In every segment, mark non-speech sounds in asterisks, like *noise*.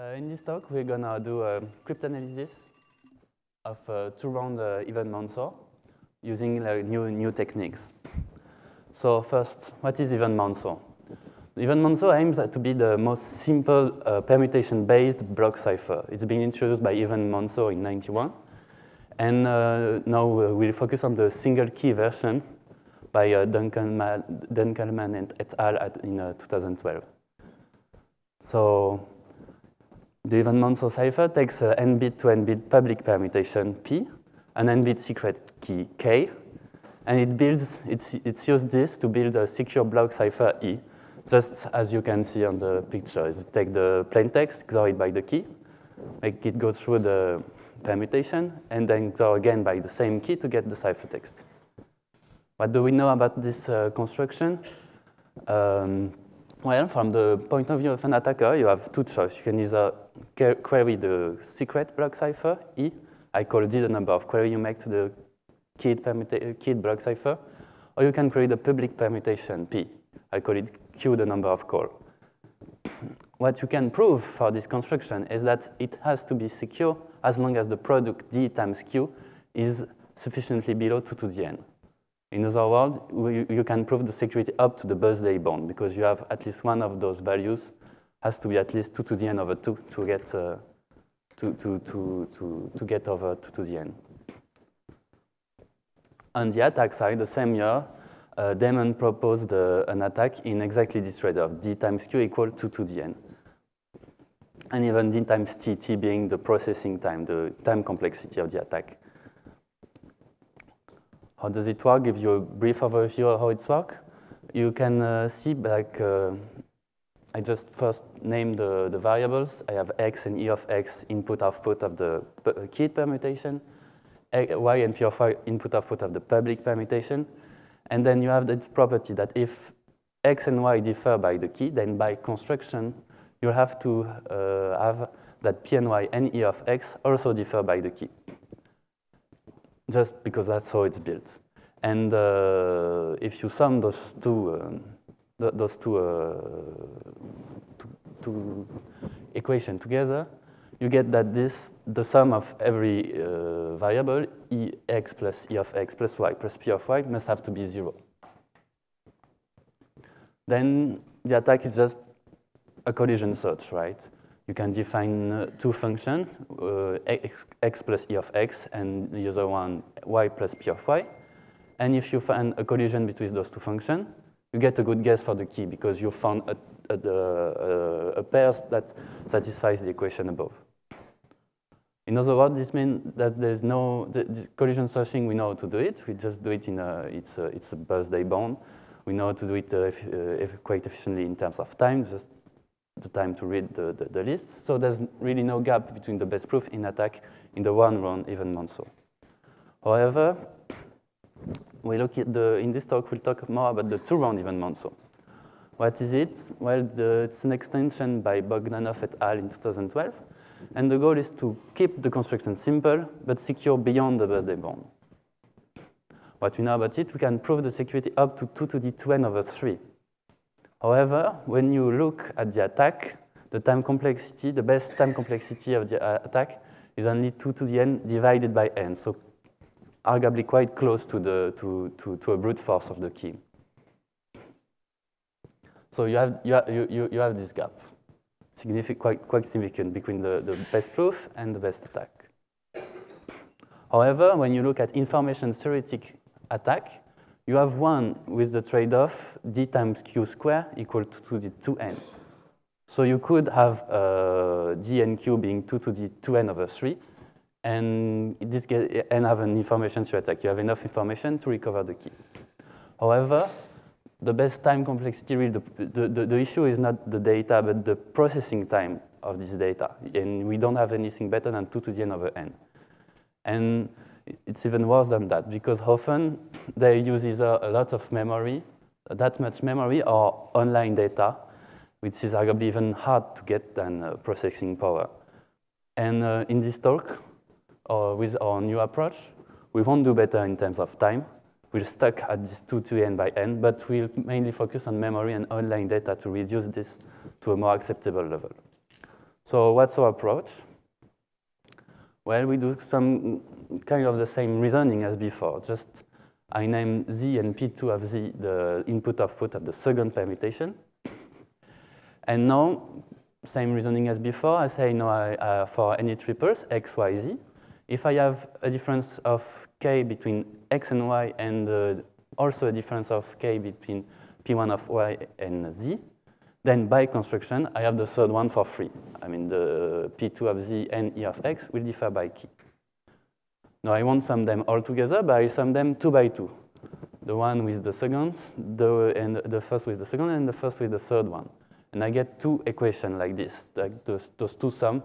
Uh, in this talk, we're gonna do a cryptanalysis of uh, two-round uh, Even-Mansour using new, new techniques. So first, what is Even-Mansour? Event Mansour aims to be the most simple uh, permutation-based block cipher. It's been introduced by Even Mansour in 91. And uh, now we'll focus on the single key version by uh, Dunkelman, et al. At, in uh, 2012. So the Even-Mansour cipher takes an n-bit to n-bit public permutation P, an n-bit secret key K, and it builds, it's, it's used this to build a secure block cipher E, just as you can see on the picture. You take the plain text, XOR it by the key, make it go through the permutation, and then XOR again by the same key to get the ciphertext. What do we know about this uh, construction? Um, well, from the point of view of an attacker, you have two choices. You can either query the secret block cipher, E. I call D the number of query you make to the keyed, keyed block cipher. Or you can query the public permutation, P. I call it Q the number of call. *clears throat* what you can prove for this construction is that it has to be secure as long as the product D times Q is sufficiently below 2 to the n. In other words, you can prove the security up to the birthday bound because you have at least one of those values has to be at least 2 to the n over 2 to get, uh, to, to, to, to, to get over 2 to the n. On the attack side, the same year, uh, Daemen proposed uh, an attack in exactly this trade-off, d times q equal to 2 to the n. And even d times t, t being the processing time, the time complexity of the attack. How does it work? Give you a brief overview of how it works. You can uh, see like I just first name the, the variables. I have x and e of x input output of the keyed permutation, y and p of y input output of the public permutation. And then you have this property that if x and y differ by the key, then by construction, you have to uh, have that p and y and e of x also differ by the key just because that's how it's built. And uh, if you sum those two, um, th those two, uh, two, equations together, you get that this, the sum of every uh, variable, ex plus e of x plus y plus p of y, must have to be zero. Then the attack is just a collision search, right? you can define uh, two functions, uh, x, x, plus e of x, and the other one y plus p of y. And if you find a collision between those two functions, you get a good guess for the key because you found a, a, a, pair that satisfies the equation above. In other words, this means that there's no the, the collision searching. We know how to do it. We just do it in a it's a, it's a birthday bound. We know how to do it uh, uh, quite efficiently in terms of time. Just the time to read the, the, the, list. So there's really no gap between the best proof in attack in the one round Even-Mansour. However, we look at the, in this talk, we'll talk more about the two round Even-Mansour. What is it? Well, the, it's an extension by Bogdanov et al. in 2012. And the goal is to keep the construction simple, but secure beyond the birthday bound. What we know about it, we can prove the security up to 2 to the 2n over 3. However, when you look at the attack, the time complexity, the best time complexity of the attack is only 2 to the n divided by n, so arguably quite close to, the, to, to, to a brute force of the key. So you have, you have, you, you have this gap, significant, quite, quite significant between the, the best proof and the best attack. However, when you look at information theoretic attack, you have one with the trade-off d times q square equal to, to the 2n. So you could have uh, d and q being 2 to the 2n over 3, and, this get, and have an information to attack. You have enough information to recover the key. However, the best time complexity, the, the, the, the issue is not the data, but the processing time of this data. And we don't have anything better than 2 to the n over n. And it's even worse than that because often *laughs* they use either a lot of memory, that much memory, or online data, which is arguably even hard to get than uh, processing power. And uh, in this talk, or with our new approach, we won't do better in terms of time. We're stuck at this 2 to n by n, but we'll mainly focus on memory and online data to reduce this to a more acceptable level. So what's our approach? Well, we do some kind of the same reasoning as before. Just I name Z and P2 of Z the input output of the second permutation. *coughs* And now, same reasoning as before. I say no I, uh, for any triples, X, Y, Z. If I have a difference of K between X and Y and uh, also a difference of K between P1 of Y and Z, then by construction, I have the third one for free. I mean, the P2 of Z and E of X will differ by key. Now I won't sum them all together, but I sum them two by two. The one with the second, the, and the first with the second, and the first with the third one. And I get two equations like this, like those, those two sum.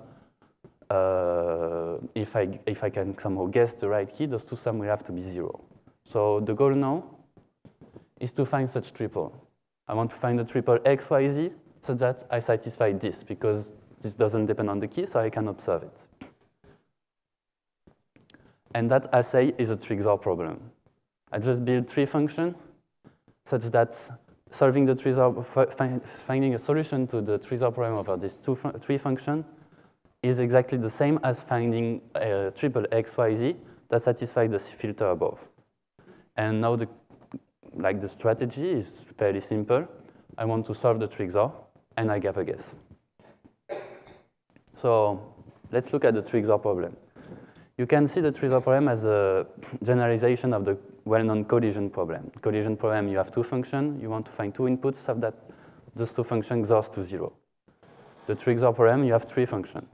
Uh, if, I, if I can somehow guess the right key, those two sum will have to be zero. So the goal now is to find such triple. I want to find a triple XYZ so that I satisfy this because this doesn't depend on the key, so I can observe it. And that assay is a 3-XOR problem. I just build three functions such that solving the 3-XOR, finding a solution to the 3-XOR problem over these two three functions is exactly the same as finding a triple XYZ that satisfies the filter above. And now the like the strategy is fairly simple. I want to solve the 3-XOR, and I give a guess. So let's look at the 3-XOR problem. You can see the 3-XOR problem as a *laughs* generalization of the well-known collision problem. Collision problem, you have two functions. You want to find two inputs so that those two functions exhaust to zero. The 3-XOR problem, you have three functions.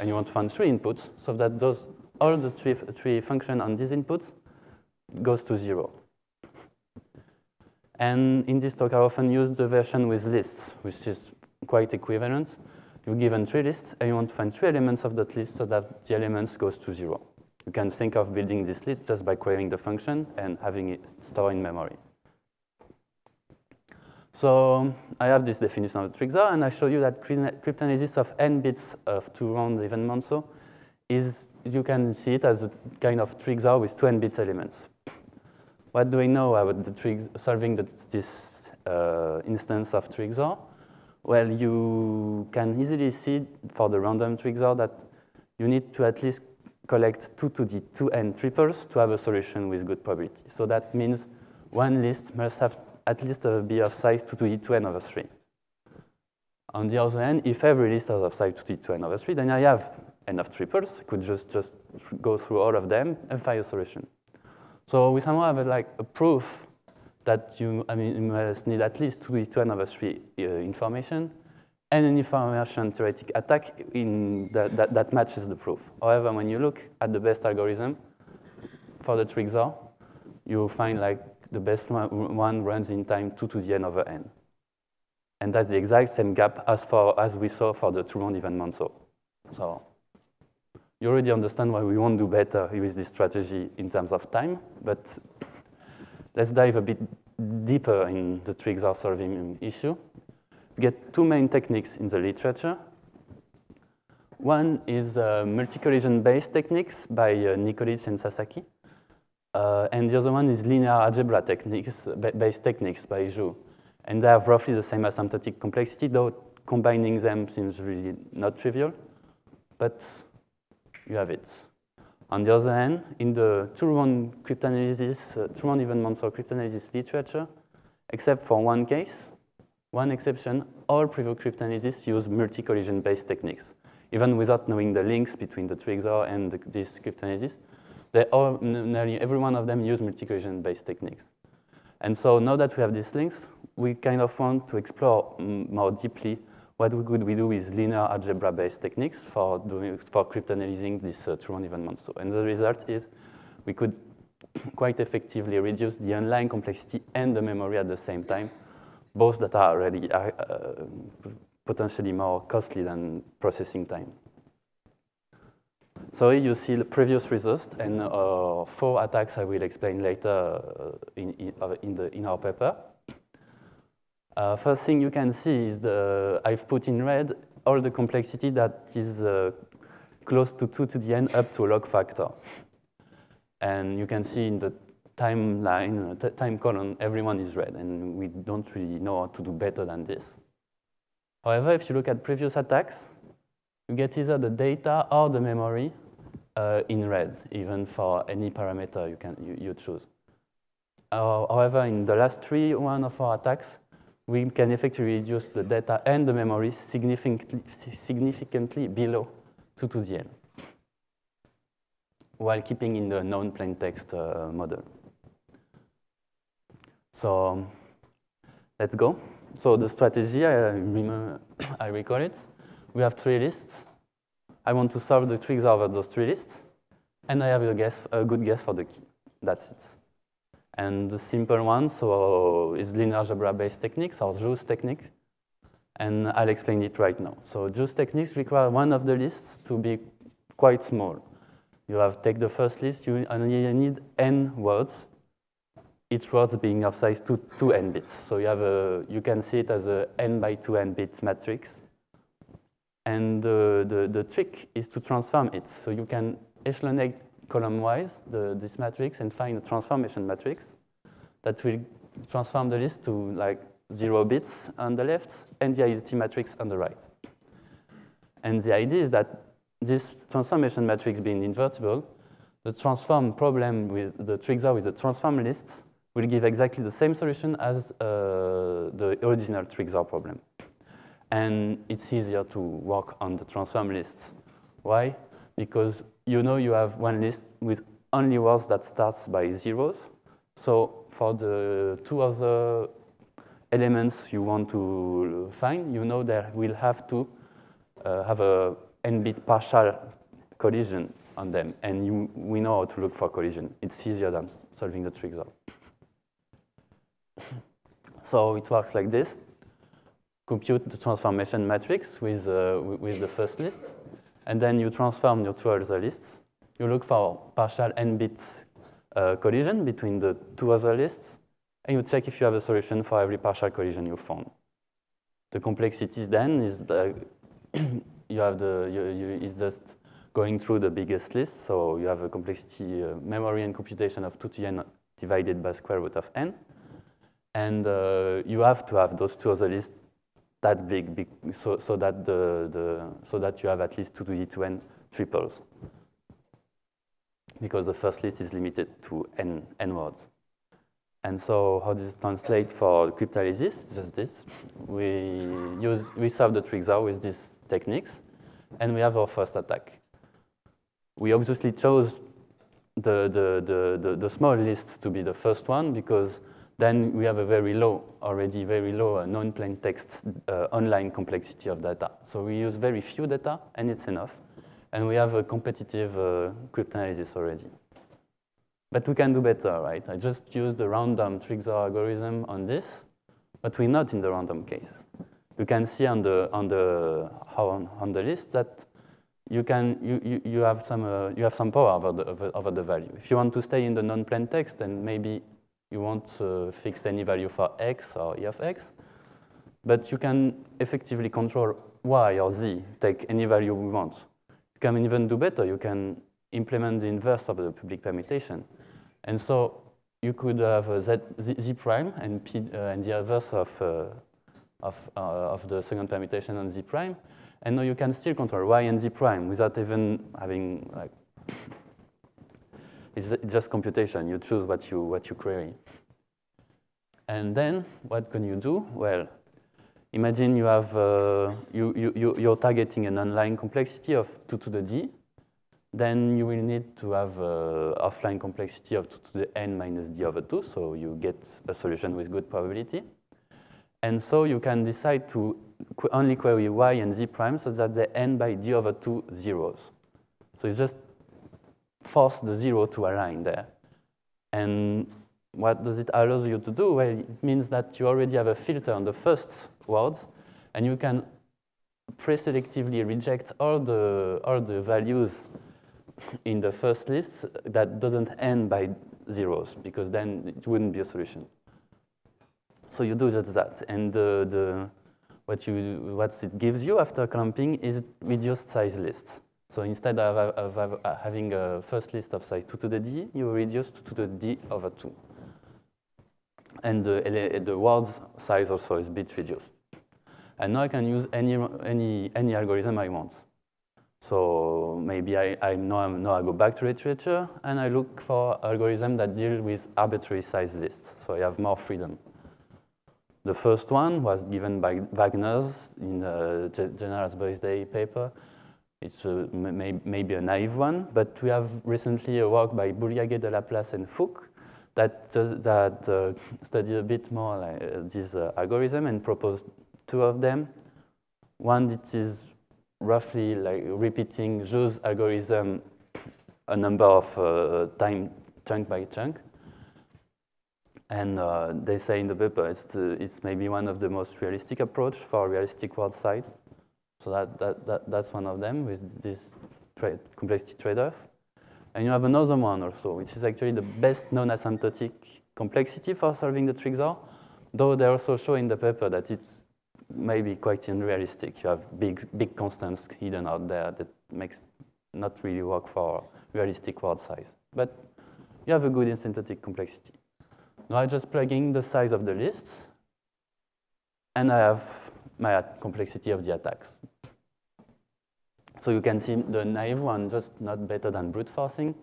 And you want to find three inputs so that those, all the three, three functions on these inputs goes to zero. And in this talk, I often use the version with lists, which is quite equivalent. You're given three lists, and you want to find three elements of that list so that the elements goes to zero. You can think of building this list just by querying the function and having it stored in memory. So I have this definition of 3-XOR, and I show you that cryptanalysis of n bits of two-round Even-Mansour is, you can see it as a kind of 3-XOR with two n bits elements. What do we know about the solving the, this uh, instance of 3-XOR? Well, you can easily see for the random 3-XOR that you need to at least collect 2 to the 2n triples to have a solution with good probability. So that means one list must have at least be of size 2 to 2n over 3. On the other hand, if every list has of size 2 to 2n over 3, then I have enough triples. Could just, just go through all of them and find a solution. So we somehow have a, like a proof that you, I mean, you must need at least 2 to n over 3 uh, information and an information theoretic attack in the, that, that matches the proof. However, when you look at the best algorithm for the 3-XOR, you find like the best one, runs in time 2 to the n over n. And that's the exact same gap as, for, as we saw for the two-round Even-Mansour. So you already understand why we won't do better with this strategy in terms of time, but let's dive a bit deeper in the 3-XOR solving issue. We get two main techniques in the literature. One is uh, multi-collision-based techniques by uh, Nikolic and Sasaki. Uh, and the other one is linear algebra techniques, based techniques by Joux. And they have roughly the same asymptotic complexity, though combining them seems really not trivial. But you have it. On the other hand, in the two-round cryptanalysis, uh, two-round Even-Mansour cryptanalysis literature, except for one case, one exception, all previous cryptanalysis use multi-collision-based techniques. Even without knowing the links between the 3-XOR and the, this cryptanalysis, they all, nearly every one of them use multi-collision-based techniques. And so now that we have these links, we kind of want to explore more deeply what we could we do with linear algebra-based techniques for, doing, for cryptanalyzing this uh, true Even-Mansour? And the result is we could *clears throat* quite effectively reduce the underlying complexity and the memory at the same time, both that are already uh, uh, potentially more costly than processing time. So here you see the previous results and uh, four attacks I will explain later uh, in, in, uh, in, the, in our paper. Uh, first thing you can see is the, I've put in red all the complexity that is uh, close to 2 to the n up to log factor. And you can see in the timeline, uh, time column, everyone is red, and we don't really know how to do better than this. However, if you look at previous attacks, you get either the data or the memory uh, in red, even for any parameter you, can, you, you choose. Uh, however, in the last three one of our attacks, we can effectively reduce the data and the memory significantly, significantly below 2 to the n, while keeping in the known plain text uh, model. So let's go. So the strategy, I, remember, *coughs* I recall it. We have three lists. I want to solve the 3-XOR over those three lists, and I have a, guess, a good guess for the key. That's it. And the simple one so is linear algebra-based techniques or Joux's techniques. And I'll explain it right now. So Joux's techniques require one of the lists to be quite small. You have take the first list, you only need n words, each word being of size 2, 2 n bits. So you, have a, you can see it as a n by 2 n bit matrix. And uh, the, the trick is to transform it. So you can echelonate column-wise this matrix and find a transformation matrix that will transform the list to like zero bits on the left and the identity matrix on the right. And the idea is that this transformation matrix being invertible, the transform problem with the 3-XOR with the transform lists will give exactly the same solution as uh, the original 3-XOR problem. And it's easier to work on the transform lists. Why? Because you know you have one list with only words that starts by zeros. So for the two other elements you want to find, you know that we'll have to uh, have a n-bit partial collision on them. And you, we know how to look for collision. It's easier than solving the 3-XOR. *coughs* So it works like this. Compute the transformation matrix with, uh, with the first list. And then you transform your two other lists. You look for partial n-bit uh, collision between the two other lists. And you check if you have a solution for every partial collision you found. The complexities then is the *coughs* you have the you, you, is just going through the biggest list. So you have a complexity uh, memory and computation of 2 to n divided by square root of n. And uh, you have to have those two other lists that big, big so, so, that the, the, so that you have at least 2 to the 2n triples. Because the first list is limited to n, n words. And so how does it translate for cryptanalysis? Just this. We, use, we solve the 3-XOR with these techniques, and we have our first attack. We obviously chose the, the, the, the, the small lists to be the first one because then we have a very low, already very low uh, non-plain text uh, online complexity of data. So we use very few data, and it's enough. And we have a competitive uh, cryptanalysis already. But we can do better, right? I just used the random 3-XOR algorithm on this, but we're not in the random case. You can see on the, on the, on, on the list that you, can, you, you, you, have some, uh, you have some power over the, over, over the value. If you want to stay in the non-plain text, then maybe you want to fix any value for x or e of x, but you can effectively control y or z, take any value we want. You can even do better. You can implement the inverse of the public permutation. And so you could have z prime and, p, uh, and the inverse of, uh, of, uh, of the second permutation on z prime. And now you can still control y and z prime without even having like it's just computation. You choose what you, what you query. And then what can you do? Well, imagine you have, uh, you, you, you're targeting an online complexity of 2 to the d. Then you will need to have uh, offline complexity of 2 to the n minus d over 2, so you get a solution with good probability. And so you can decide to only query y and z prime so that they end by d over 2 zeros. So it's just force the zero to align there. And what does it allow you to do? Well, it means that you already have a filter on the first words, and you can pre-selectively reject all the, all the values in the first list that doesn't end by zeros, because then it wouldn't be a solution. So you do just that. And the, the, what, you, what it gives you after clumping is reduced size lists. So instead of, of, of, uh, having a first list of size 2 to the d, you reduce to the d over 2. And the, the words size also is bit reduced. And now I can use any, any, any algorithm I want. So maybe I, I know, now I go back to literature and I look for algorithms that deal with arbitrary size lists. So I have more freedom. The first one was given by Wagner's in a General Boys Day paper. It's a, may, maybe a naive one, but we have recently a work by Bouillaguet de Laplace and Fouque that, that uh, study a bit more like, uh, this uh, algorithm and proposed two of them. One that is roughly like repeating Joux's algorithm a number of uh, time chunk by chunk. And uh, they say in the paper it's, the, it's maybe one of the most realistic approach for a realistic world size. So that, that, that, that's one of them with this trade, complexity trade-off. And you have another one also, which is actually the best known asymptotic complexity for solving the 3-XOR, though they also show in the paper that it's maybe quite unrealistic. You have big, big constants hidden out there that makes not really work for realistic world size. But you have a good asymptotic complexity. Now I just plug in the size of the list, and I have my complexity of the attacks. So you can see the naive one just not better than brute forcing,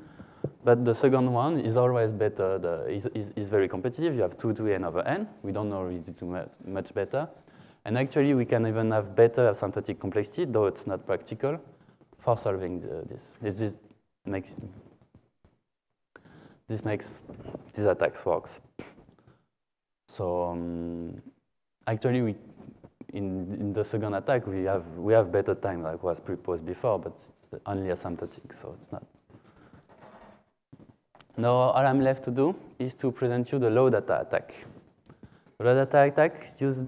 but the second one is always better, the, is, is, is very competitive. You have 2 to n over n. We don't know really too much better. And actually, we can even have better asymptotic complexity, though it's not practical, for solving the, this. This, this makes this makes these attacks works. So um, actually, we in, in the second attack we have we have better time like was proposed before, but it's only asymptotic, so it's not. Now all I'm left to do is to present you the low data attack. Low data attack uses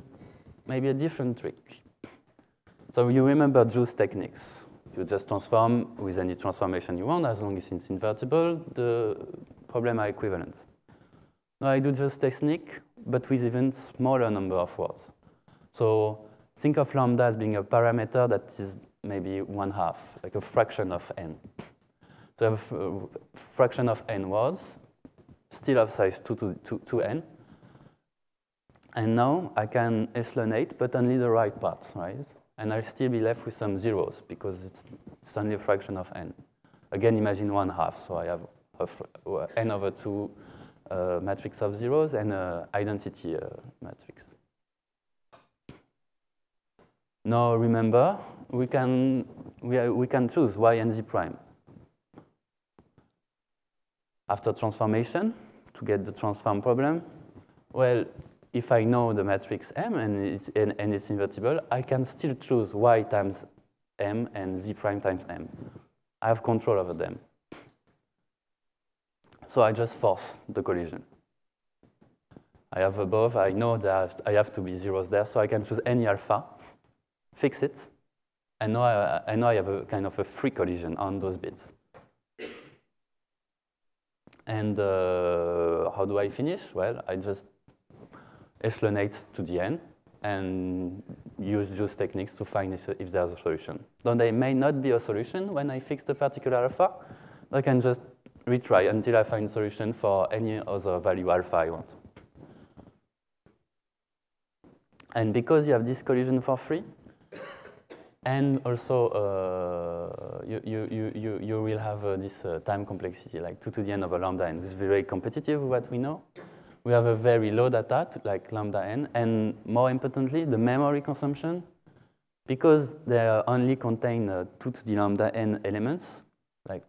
maybe a different trick. So you remember Joux's techniques. You just transform with any transformation you want, as long as it's invertible, the problem are equivalent. Now I do just technique, but with even smaller number of words. So think of lambda as being a parameter that is maybe one half, like a fraction of n. So a fraction of n words, still of size 2 to 2, 2n. And now I can echelonate, but only the right part, right? And I'll still be left with some zeros because it's, it's only a fraction of n. Again, imagine one half. So I have n over 2 uh, matrix of zeros and an identity uh, matrix. Now remember, we can, we, we can choose y and z prime. After transformation, to get the transform problem, well, if I know the matrix M and it's, and, and it's invertible, I can still choose y times M and z prime times M. I have control over them. So I just force the collision. I have above, I know that I have to be zeros there, so I can choose any alpha fix it, and now I, I know I have a kind of a free collision on those bits. And uh, how do I finish? Well, I just echelonate to the end and use Joux's techniques to find if, if there's a solution. Though there may not be a solution when I fix the particular alpha, I can just retry until I find a solution for any other value alpha I want. And because you have this collision for free, and also, uh, you, you, you, you will have uh, this uh, time complexity, like 2 to the n over lambda n, which is very competitive what we know. We have a very low data, like lambda n, and more importantly, the memory consumption, because they only contain uh, 2 to the lambda n elements, like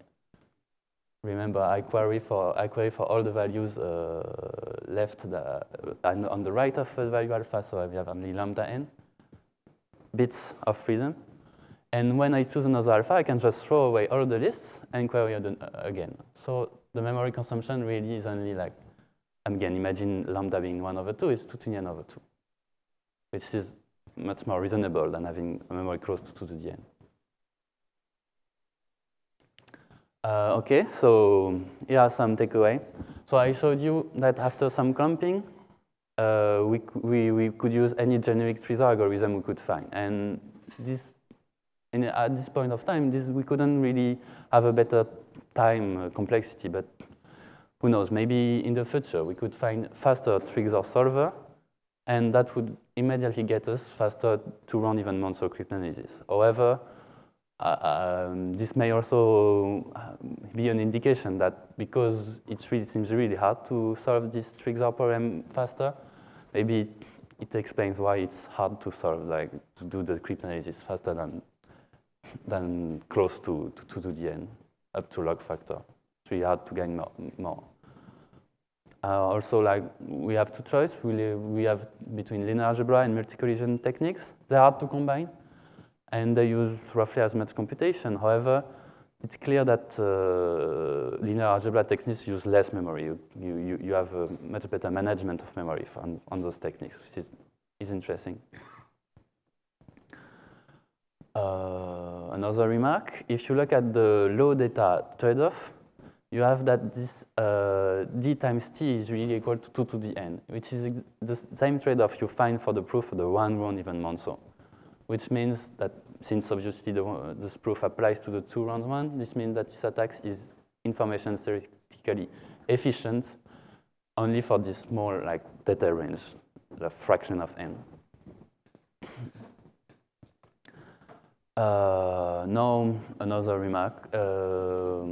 remember I query for, I query for all the values uh, left the, on the right of the value alpha, so we have only lambda n bits of freedom. And when I choose another alpha, I can just throw away all the lists and query again. So the memory consumption really is only like, again, imagine lambda being 1 over 2, it's 2 to the n over 2, which is much more reasonable than having a memory close to 2 to the n. Uh, okay, so here are some takeaway. So I showed you that after some clumping, uh, we, we, we could use any generic 3-XOR algorithm we could find. And this, in, at this point of time, this, we couldn't really have a better time uh, complexity, but who knows, maybe in the future we could find faster 3-XOR solver, and that would immediately get us faster to run Even-Mansour cryptanalysis. However, uh, um, this may also um, be an indication that because it really seems really hard to solve this 3-XOR problem faster, maybe it explains why it's hard to solve, like to do the cryptanalysis faster than than close to, to, to, the end, up to log factor. It's really hard to gain more. more. Uh, also, like we have two choices. We, we have between linear algebra and multi-collision techniques. They're hard to combine, and they use roughly as much computation. However, it's clear that uh, linear algebra techniques use less memory. You, you, you have a much better management of memory on, on those techniques, which is, is interesting. Uh, another remark, if you look at the low data trade-off, you have that this uh, d times t is really equal to 2 to the n, which is the same trade-off you find for the proof of the one-round Even-Mansour, which means that since obviously the, this proof applies to the two-round one, this means that this attack is information theoretically efficient only for this small like data range, the fraction of n. Uh, now, another remark. Uh,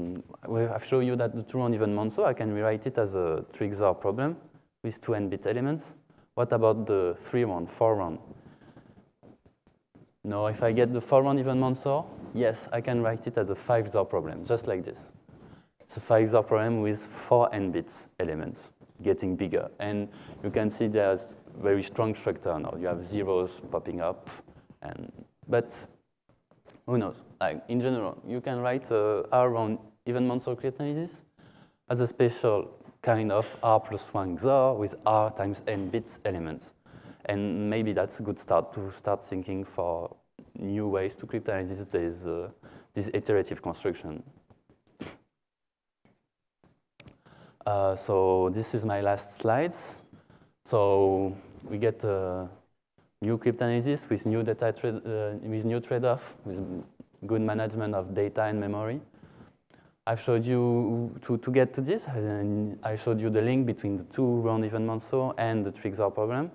I've shown you that the two-round Even-Mansour, I can rewrite it as a 3-XOR problem with two n-bit elements. What about the three-round, four-round? Now, if I get the four-round Even-Mansour, yes, I can write it as a 5-XOR problem, just like this. It's a 5-XOR problem with four n-bits elements, getting bigger. And you can see there's very strong structure now. You have zeros popping up, and but who knows? Like in general, you can write uh, R on Even-Mansour cryptanalysis as a special kind of R plus one XOR with R times n bits elements. And maybe that's a good start to start thinking for new ways to cryptanalyze this, uh, this iterative construction. Uh, so this is my last slides. So we get uh, new cryptanalysis with new data uh, with new trade-off, with good management of data and memory. I've showed you to, to get to this, I showed you the link between the two round Even-Mansour and the 3-XOR problem.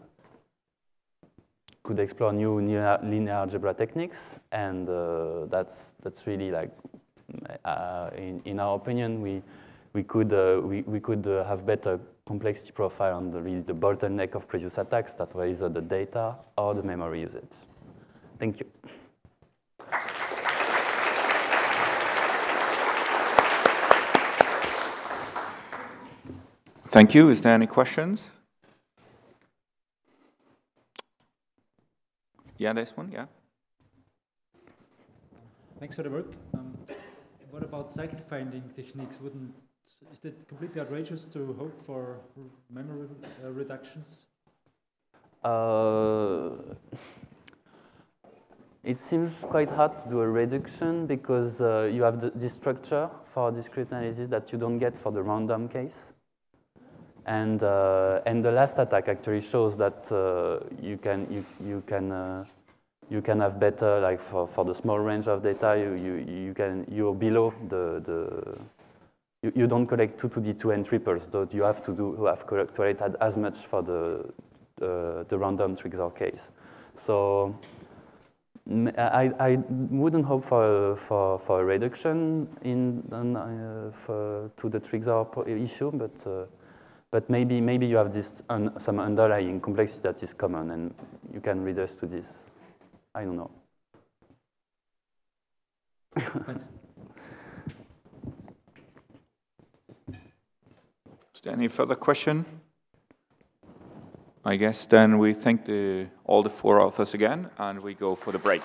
Could explore new linear algebra techniques, and uh, that's that's really like, uh, in in our opinion, we we could uh, we we could uh, have better complexity profile on the, really the bottleneck of previous attacks that were either the data or the memory usage. Thank you. Thank you. Is there any questions? Yeah, there's one, yeah. Thanks for the work. Um, what about cycle finding techniques? Wouldn't is it completely outrageous to hope for memory uh, reductions? Uh, it seems quite hard to do a reduction because uh, you have the, this structure for discrete analysis that you don't get for the random case. And, uh, and the last attack actually shows that uh, you can, you, you can uh, you can have better, like for, for the small range of data, you, you, you can, you're below the, the, you, you don't collect 2 to the 2 n triples, so you have to do have collected as much for the, uh, the random 3-XOR case. So I, I wouldn't hope for, for, for a reduction in, uh, for, to the 3-XOR issue, but, uh, but maybe, maybe you have this un, some underlying complexity that is common and you can reduce to this. I don't know. Is there any further question? I guess then we thank the, all the four authors again and we go for the break.